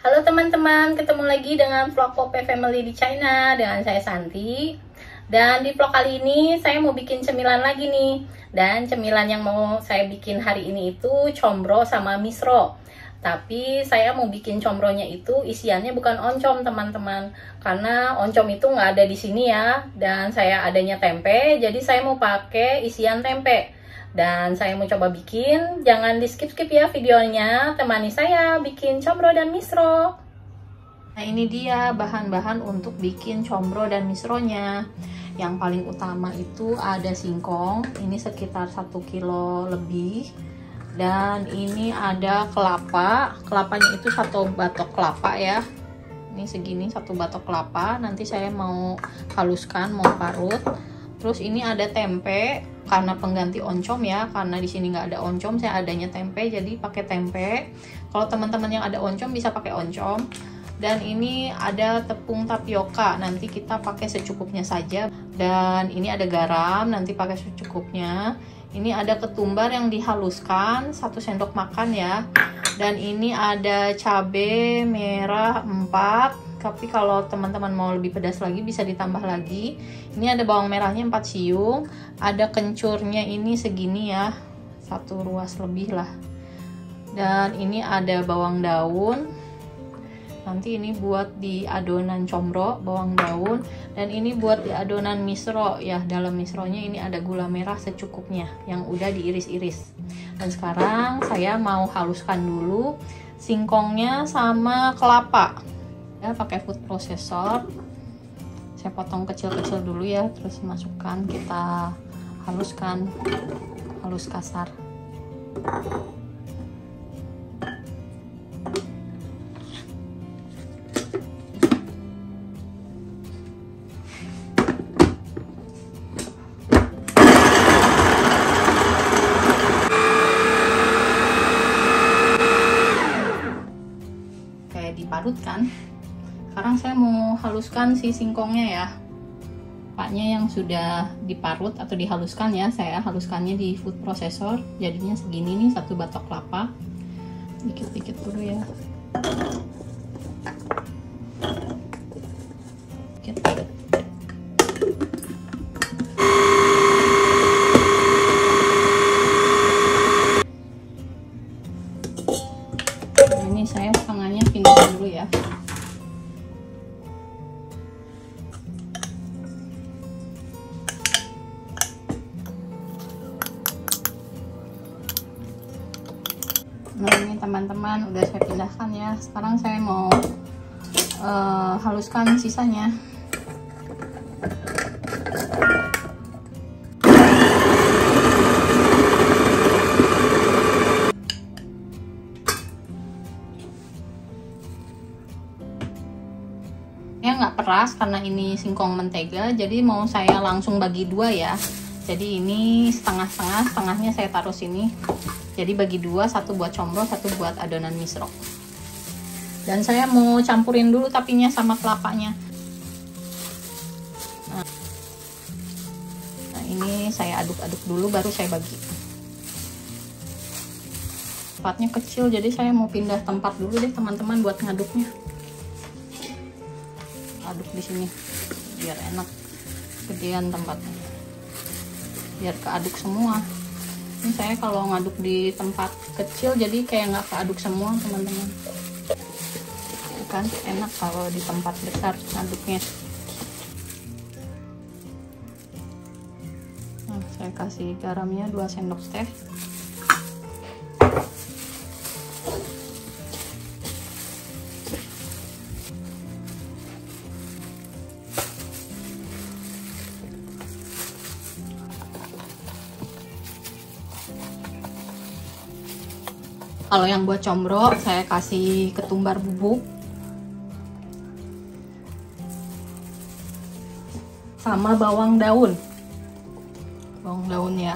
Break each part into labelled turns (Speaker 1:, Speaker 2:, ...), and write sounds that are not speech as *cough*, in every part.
Speaker 1: Halo teman-teman, ketemu lagi dengan vlog Pope Family di China dengan saya Santi. Dan di vlog kali ini saya mau bikin cemilan lagi nih. Dan cemilan yang mau saya bikin hari ini itu combro sama misro. Tapi saya mau bikin combronya itu isiannya bukan oncom teman-teman. Karena oncom itu nggak ada di sini ya. Dan saya adanya tempe, jadi saya mau pakai isian tempe dan saya mau coba bikin. Jangan di skip skip ya videonya. Temani saya bikin combro dan misro. Nah ini dia bahan-bahan untuk bikin combro dan misronya. Yang paling utama itu ada singkong. Ini sekitar satu kilo lebih. Dan ini ada kelapa. Kelapanya itu satu batok kelapa ya. Ini segini satu batok kelapa. Nanti saya mau haluskan mau parut terus ini ada tempe karena pengganti oncom ya karena di sini nggak ada oncom saya adanya tempe jadi pakai tempe. Kalau teman-teman yang ada oncom bisa pakai oncom. Dan ini ada tepung tapioka nanti kita pakai secukupnya saja. Dan ini ada garam nanti pakai secukupnya. Ini ada ketumbar yang dihaluskan satu sendok makan ya. Dan ini ada cabai merah 4 tapi kalau teman-teman mau lebih pedas lagi bisa ditambah lagi. Ini ada bawang merahnya 4 siung. Ada kencurnya ini segini ya. Satu ruas lebih lah. Dan ini ada bawang daun. Nanti ini buat di adonan combro bawang daun. Dan ini buat di adonan misro ya. Dalam misronya ini ada gula merah secukupnya yang udah diiris-iris. Dan sekarang saya mau haluskan dulu singkongnya sama kelapa ya pakai food processor. Saya potong kecil-kecil dulu ya terus masukkan. Kita haluskan halus kasar haluskan si singkongnya ya. Paknya yang sudah diparut atau dihaluskan ya saya haluskannya di food processor. Jadinya segini nih satu batok kelapa. Dikit-dikit dulu ya. Nah, ini saya tangannya pindah dulu ya teman-teman udah saya pindahkan ya. Sekarang saya mau uh, haluskan sisanya. Ya nggak peras karena ini singkong mentega, jadi mau saya langsung bagi dua ya. Jadi ini setengah-setengah, setengahnya saya taruh sini. Jadi bagi dua satu buat combro satu buat adonan misro dan saya mau campurin dulu tapinya sama kelapanya. Nah, nah ini saya aduk-aduk dulu baru saya bagi. Tempatnya kecil jadi saya mau pindah tempat dulu deh teman-teman buat ngaduknya. Aduk di sini biar enak gedean tempatnya biar keaduk semua. Ini saya kalau ngaduk di tempat kecil jadi kayak nggak keaduk semua teman-teman. Kan enak kalau di tempat besar ngaduknya. Nah saya kasih garamnya 2 sendok teh kalau yang buat combro saya kasih ketumbar bubuk. Sama bawang daun. Bawang daun ya.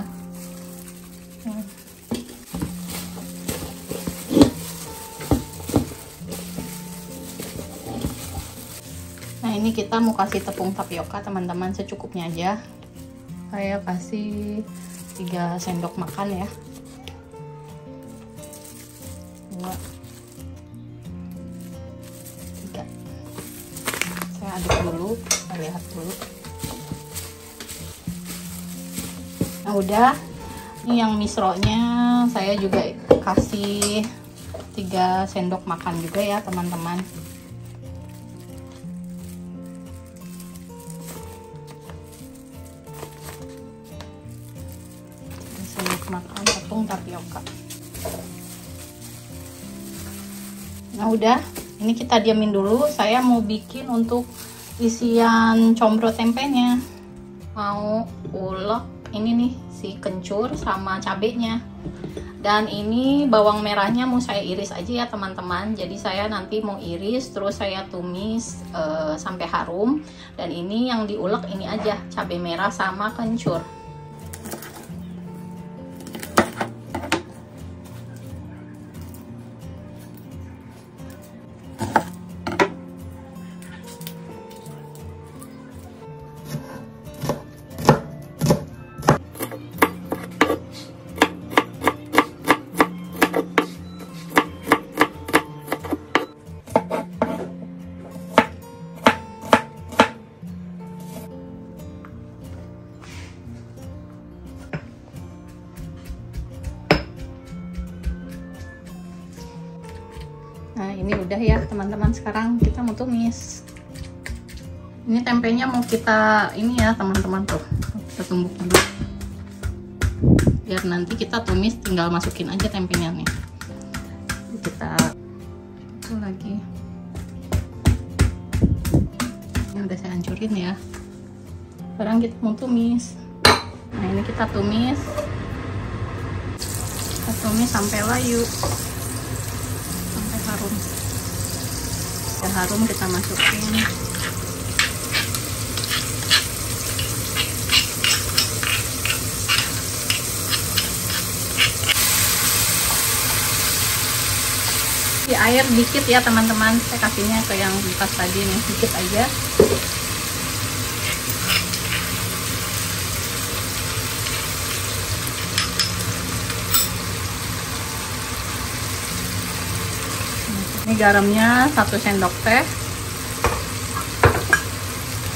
Speaker 1: Nah ini kita mau kasih tepung tapioka teman-teman secukupnya aja. Saya kasih 3 sendok makan ya udah ini yang misronya saya juga kasih 3 sendok makan juga ya teman-teman. Sendok makan tepung tapioka. Nah udah. Ini kita diamin dulu. Saya mau bikin untuk isian combro tempenya. Mau ulek ini nih si kencur sama cabenya. Dan ini bawang merahnya mau saya iris aja ya teman-teman. Jadi saya nanti mau iris terus saya tumis uh, sampai harum. Dan ini yang diulek ini aja cabai merah sama kencur teman-teman sekarang kita mau tumis. Ini tempenya mau kita ini ya teman-teman tuh. Kita tumbuk dulu. Biar nanti kita tumis tinggal masukin aja tempenya nih. Kita itu lagi. Ini udah saya hancurin ya. Sekarang kita mau tumis. Nah ini kita tumis. Kita tumis sampai layu. Harum udah harum kita masukin. Di air dikit ya teman-teman. Saya kasihnya ke yang bekas tadi nih dikit aja ini garamnya satu sendok teh.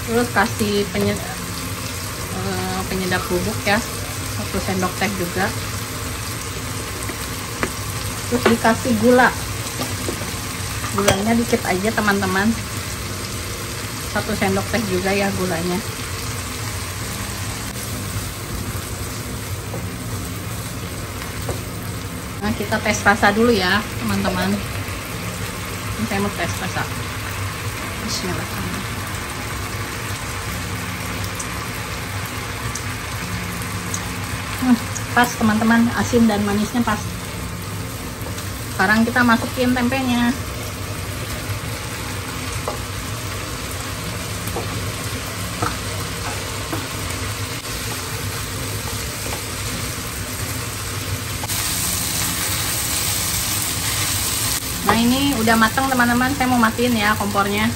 Speaker 1: Terus kasih penyedap, uh, penyedap bubuk ya. Satu sendok teh juga. Terus dikasih gula. Gulanya dikit aja teman-teman. Satu sendok teh juga ya gulanya. Nah kita tes rasa dulu ya teman-teman saya mau tes Bismillahirrahmanirrahim hmm, pas teman-teman. Asin dan manisnya pas. Sekarang kita masukin tempenya Nah ini udah matang teman-teman, saya mau matiin ya kompornya.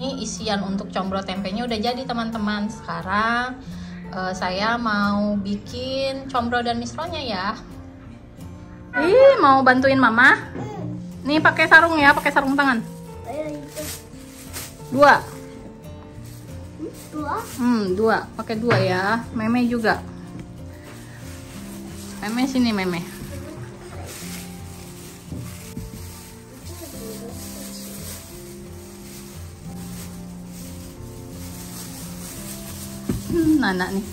Speaker 1: Ini isian untuk combro tempenya udah jadi teman-teman. Sekarang uh, saya mau bikin combro dan misronya ya. Ih mau bantuin mama? Nih pakai sarung ya, pakai sarung tangan. Dua.
Speaker 2: Dua?
Speaker 1: Hmm dua, pakai dua ya. Meme juga. Meme sini meme. Hmm, Nana nih.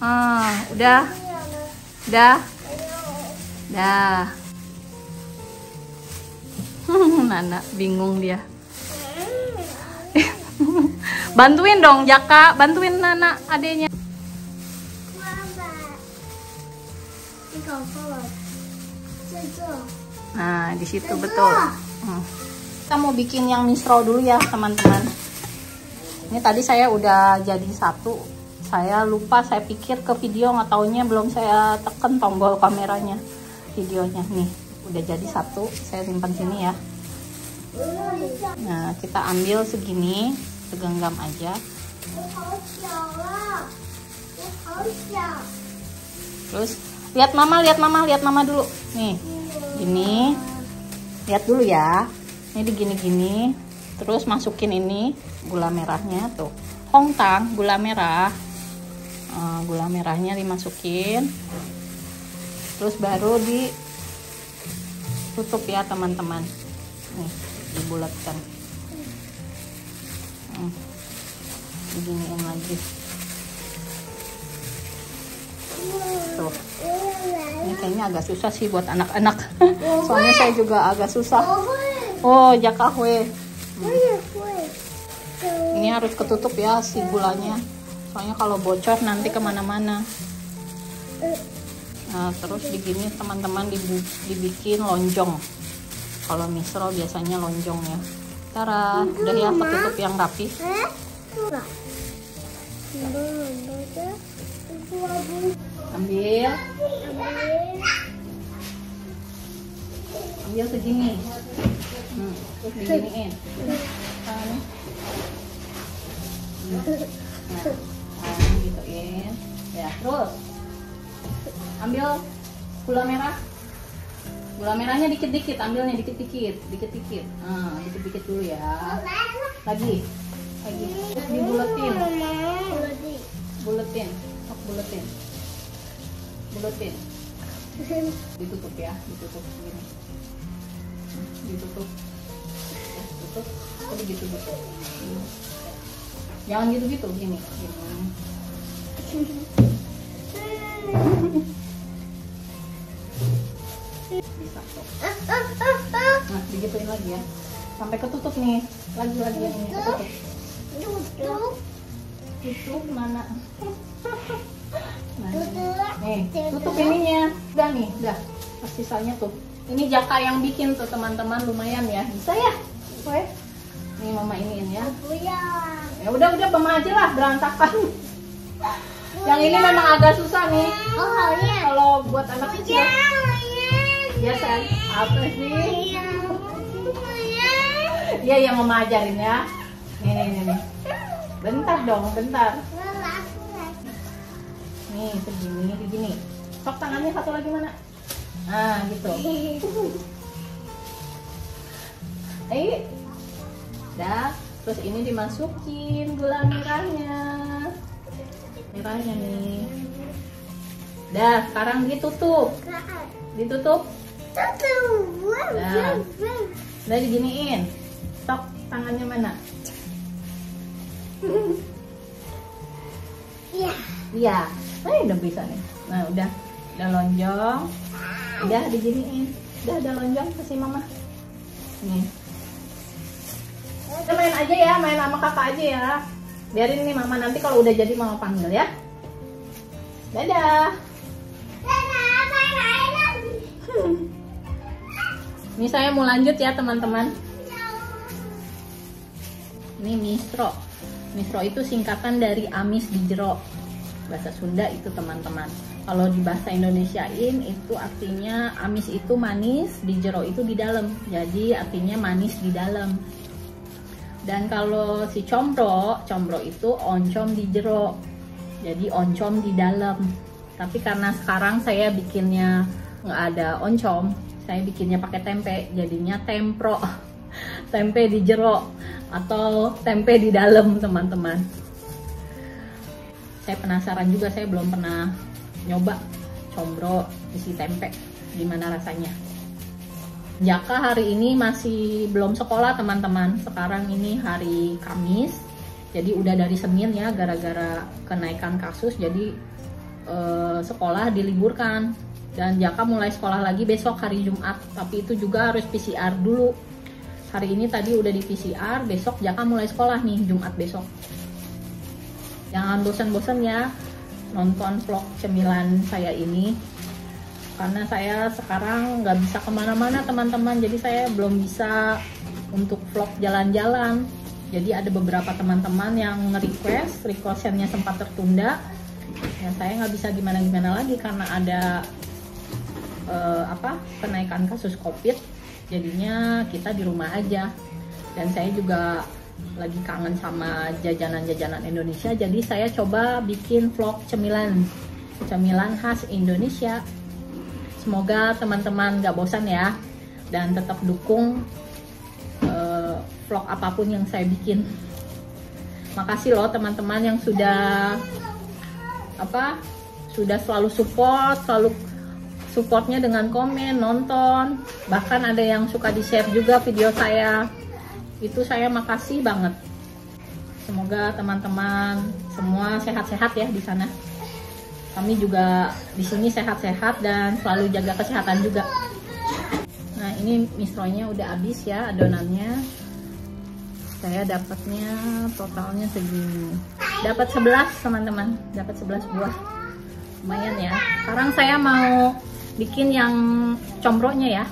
Speaker 1: Ah, udah, udah, dah. Nana bingung dia. *laughs* bantuin dong Jaka, bantuin Nana adenya. Nah, di situ betul. Hmm. Kita mau bikin yang misro dulu ya, teman-teman. Ini tadi saya udah jadi satu. Saya lupa, saya pikir ke video nggak taunya belum saya tekan tombol kameranya videonya. Nih, udah jadi satu. Saya simpan sini ya. Nah, kita ambil segini, segenggam aja. Terus lihat mama, lihat mama, lihat mama dulu. Nih, gini. Lihat dulu ya. Ini digini-gini. Terus masukin ini gula merahnya tuh. Hongtang, gula merah. Uh, gula merahnya dimasukin. Terus baru ditutup ya teman-teman. Nih, dibulatkan. Hmm. Beginiin lagi. Tuh. Ini kayaknya agak susah sih buat anak-anak. *laughs* Soalnya saya juga agak susah. Oh, jakahwe. Hmm. Ini harus ketutup ya si gulanya. Soalnya kalau bocor nanti ke mana-mana. Nah, terus begini teman-teman dibikin lonjong. Kalau misro biasanya lonjong ya. Tara, udah ya ketutup yang rapi. Ambil. Ambil segini. Hmm, diginiin. Nah, nah, gituin. Ya, terus ambil gula merah. Gula merahnya dikit-dikit, ambilnya dikit-dikit, dikit-dikit. Nah, dikit-dikit dulu ya. Lagi. Lagi. Terus dibuletin. Buletin. Oh, buletin. Buletin. Ditutup ya, ditutup begini. Ditutup. Tutup. Tadi gitu gitu. Jangan gitu-gitu gini. gini. Bisa tuh. Nah, digituin lagi ya. Sampai ketutup nih. Lagi-lagi yang ini ketutup. Tutup mana? Nah, nih, tutup ininya. Udah nih, udah. Pas sisanya tuh. Ini jaka yang bikin tuh teman-teman lumayan ya. Bisa ya? Oke. Nih mama iniin ya. Ya udah udah mama aja lah berantakan. Yang ini memang agak susah nih.
Speaker 2: Oh, iya.
Speaker 1: Kalau buat anak kecil. Ya sayang. Apa sih? Iya yang mama ajarin ya. Nih nih nih. nih. Bentar dong, bentar. Nih segini, segini. Sok tangannya satu lagi mana? Nah gitu. Eh, dah. Terus ini dimasukin gula merahnya. Merahnya nih. Dah, sekarang ditutup. Ditutup. Nah. Udah diginiin. Sok tangannya mana?
Speaker 2: Iya.
Speaker 1: Iya. Nah, udah bisa nih. Nah, udah. Udah lonjong. Udah diginiin. Udah, udah lonjong kasih mama. Nih. Kita main aja ya, main sama kakak aja ya. Biarin nih mama nanti kalau udah jadi mama panggil ya. Dadah. *laughs* Ini saya mau lanjut ya teman-teman. Ini misro. Misro itu singkatan dari amis di jero. Bahasa Sunda itu teman-teman. Kalau di bahasa Indonesiain itu artinya amis itu manis, di jero itu di dalam. Jadi artinya manis di dalam. Dan kalau si combro, combro itu oncom di jero. Jadi oncom di dalam. Tapi karena sekarang saya bikinnya nggak ada oncom, saya bikinnya pakai tempe, jadinya tempro. *laughs* tempe di jero atau tempe di dalam, teman-teman. Saya penasaran juga, saya belum pernah nyoba combro isi tempe, gimana rasanya. Jaka hari ini masih belum sekolah teman-teman. Sekarang ini hari Kamis. Jadi udah dari Senin ya gara-gara kenaikan kasus jadi eh, sekolah diliburkan dan Jaka mulai sekolah lagi besok hari Jumat. Tapi itu juga harus PCR dulu. Hari ini tadi udah di PCR, besok Jaka mulai sekolah nih Jumat besok. Jangan bosan-bosan ya nonton vlog cemilan saya ini karena saya sekarang nggak bisa ke mana-mana teman-teman jadi saya belum bisa untuk vlog jalan-jalan jadi ada beberapa teman-teman yang nge-request requestnya sempat tertunda ya saya nggak bisa gimana-gimana lagi karena ada eh, apa kenaikan kasus covid jadinya kita di rumah aja. Dan saya juga lagi kangen sama jajanan-jajanan Indonesia jadi saya coba bikin vlog cemilan. Cemilan khas Indonesia. Semoga teman-teman gak bosan ya dan tetap dukung uh, vlog apa pun yang saya bikin. Makasih loh teman-teman yang sudah apa sudah selalu support selalu supportnya dengan komen nonton. Bahkan ada yang suka di share juga video saya. Itu saya makasih banget. Semoga teman-teman semua sehat-sehat ya di sana. Kami juga di sini sehat-sehat dan selalu jaga kesehatan juga. Nah ini misronya udah habis ya adonannya. Saya dapatnya totalnya segini dapat 11 teman-teman. Dapat 11 buah. Lumayan ya. Sekarang saya mau bikin yang combroknya ya.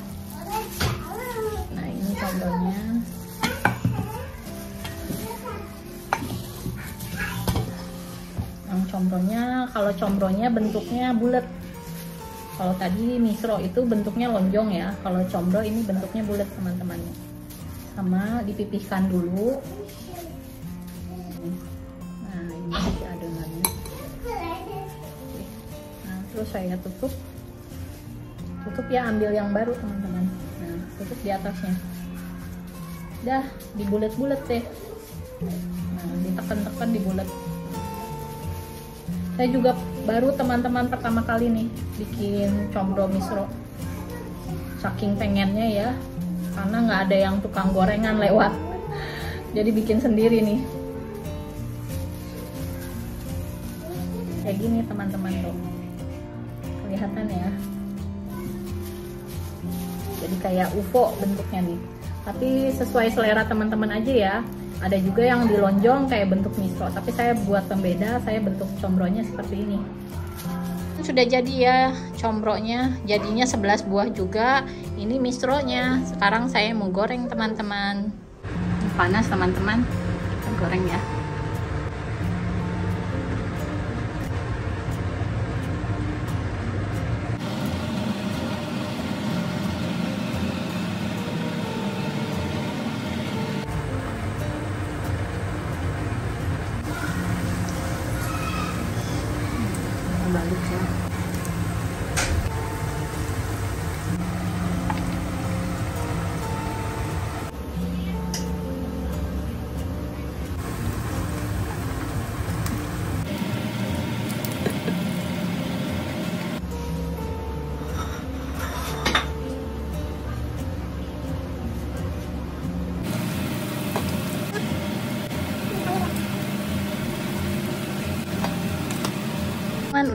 Speaker 1: Nah ini combroknya yang combronya kalau combronya bentuknya bulat. Kalau tadi misro itu bentuknya lonjong ya. Kalau combro ini bentuknya bulat teman-teman. Sama dipipihkan dulu. Nah ini adonannya nah terus saya tutup tutup ya ambil yang baru teman-teman. Nah tutup di atasnya. Dah dibulet-bulet deh. Nah ditekan-tekan dibulet. Saya juga baru teman-teman pertama kali nih bikin combro misro. Saking pengennya ya karena nggak ada yang tukang gorengan lewat. *laughs* Jadi bikin sendiri nih. Kayak gini teman-teman tuh. Kelihatan ya jadi kayak UFO bentuknya nih. Tapi sesuai selera teman-teman aja ya. Ada juga yang dilonjong kayak bentuk misro tapi saya buat pembeda saya bentuk combronya seperti ini. Sudah jadi ya combronya. Jadinya 11 buah juga. Ini misronya. Sekarang saya mau goreng teman-teman. Panas teman-teman. Goreng ya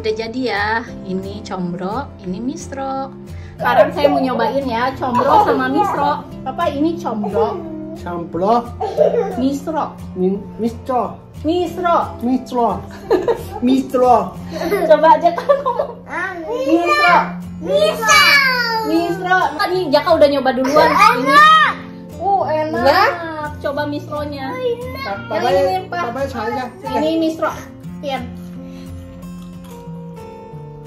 Speaker 1: udah jadi ya. Ini combro ini misro sekarang saya mau nyobain ya combro oh, sama iya. misro papa ini combro.
Speaker 2: Combro.
Speaker 1: Misro
Speaker 2: misro
Speaker 1: misro *laughs*
Speaker 2: misro misro
Speaker 1: coba aja kan misro, misro. Misro, misro. tadi Jaka udah nyoba duluan. Oh, enak. Uh enak. Ya? Coba misronya.
Speaker 2: Papa,
Speaker 1: ini pak.
Speaker 2: Papa,
Speaker 1: ini misro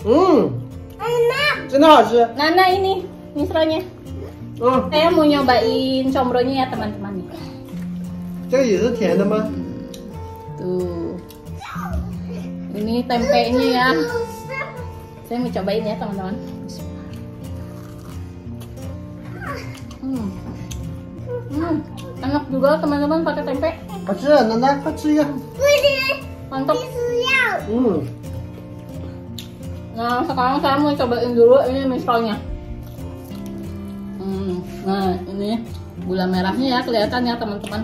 Speaker 2: Hmm. Enak. Ini sih.
Speaker 1: Nana ini misalnya.
Speaker 2: oh.
Speaker 1: Saya mau nyobain combronya ya teman-teman nih.
Speaker 2: -teman.
Speaker 1: Tuh. Ini tempenya ya. Saya mau cobain ya teman-teman. Hmm. Hmm. Enak juga teman-teman pakai tempe.
Speaker 2: Kecil, nana kecil ya.
Speaker 1: Mantap.
Speaker 2: Hmm
Speaker 1: nah sekarang saya mau cobain dulu ini misalnya. Hmm, nah ini gula merahnya ya kelihatan ya teman-teman.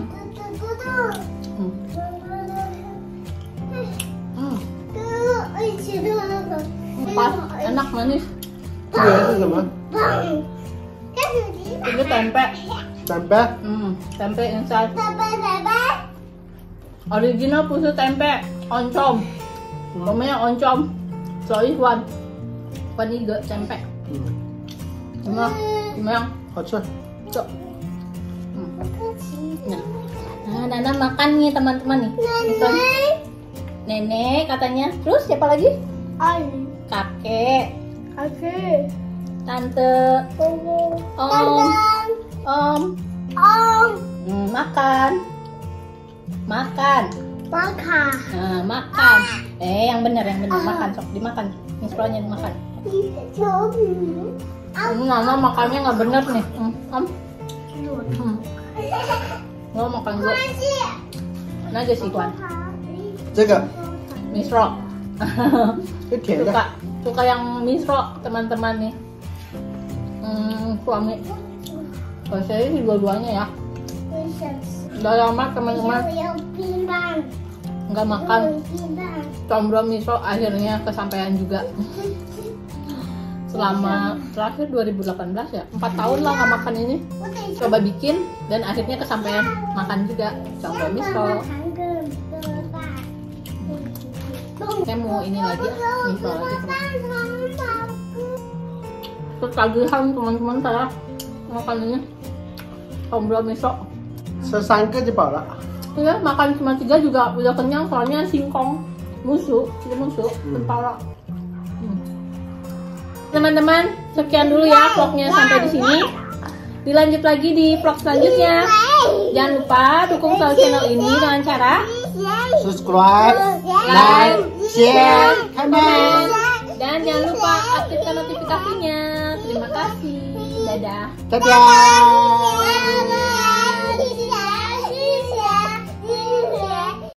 Speaker 1: Hmm. Hmm. Enak manis. Ini tempe.
Speaker 2: Tempe?
Speaker 1: Hmm, tempe inside. tempe original pusu tempe oncom. Namanya oncom nah. Nana makan nih teman-teman nih nenek nenek katanya terus siapa lagi kakek kakek tante om. Om.
Speaker 3: Om,
Speaker 1: makan makan
Speaker 3: Makan.
Speaker 1: Nah, makan. Eh, yang benar, yang benar. Makan, sok dimakan. Misalnya dimakan. Hmm, mama makannya nggak benar nih. Hmm, hmm. hmm. Nggak makan gua. Naja sih tuan.
Speaker 2: Jaga.
Speaker 1: Misro. suka, suka yang misro teman-teman nih. Hmm, suami. Kalau saya dua-duanya ya. Udah lama teman-teman nggak makan. Combro miso akhirnya kesampaian juga. Selama terakhir 2018 ya 4 tahun lah nggak makan ini. Coba bikin dan akhirnya kesampaian makan juga. Combro
Speaker 3: miso.
Speaker 1: Saya mau ini lagi miso lagi ketagihan teman-teman saya makan ini combro
Speaker 2: miso. Sesangka jepara
Speaker 1: Iya, makan cuma tiga juga udah kenyang soalnya singkong, musuh, itu musuh, kepala. Hmm. Teman-teman, sekian dulu ya vlognya sampai di sini. Dilanjut lagi di vlog selanjutnya. Jangan lupa dukung selalu channel ini dengan cara
Speaker 2: subscribe,
Speaker 1: like,
Speaker 2: share, comment.
Speaker 1: dan jangan lupa aktifkan notifikasinya. Terima kasih. Dadah.
Speaker 2: Dadah.